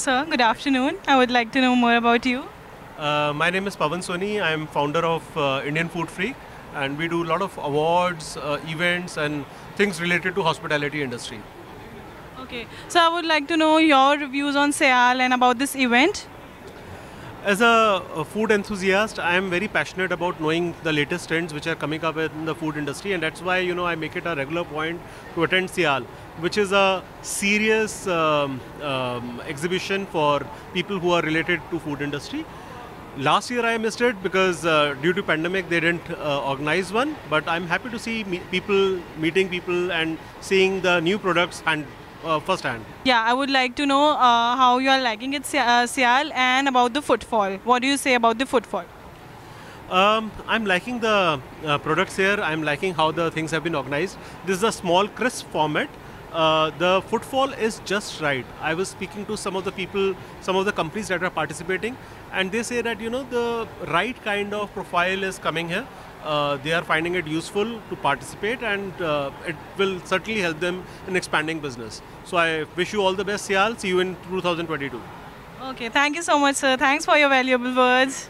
sir. Good afternoon. I would like to know more about you. Uh, my name is Pawan Soni. I am founder of uh, Indian Food Freak, and we do a lot of awards, uh, events, and things related to hospitality industry. Okay. So I would like to know your views on SIAL and about this event. As a, food enthusiast, I am very passionate about knowing the latest trends which are coming up in the food industry, and that's why you know I make it a regular point to attend SIAL, which is a serious um, um, exhibition for people who are related to food industry. Last year I missed it because uh, due to pandemic they didn't uh, organize one, but I'm happy to see me- people meeting people and seeing the new products and uh, hand. Yeah, I would like to know uh, how you are liking it, uh, SIAL, and about the footfall. What do you say about the footfall? Um, I'm liking the uh, products here. I'm liking how the things have been organized. This is a small, crisp format. Uh, the footfall is just right. I was speaking to some of the people, some of the companies that are participating, and they say that you know the right kind of profile is coming here. Uh, they are finding it useful to participate, and uh, it will certainly help them in expanding business. So I wish you all the best, Sial. See you in 2022. Okay, thank you so much, sir. Thanks for your valuable words.